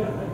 Yeah.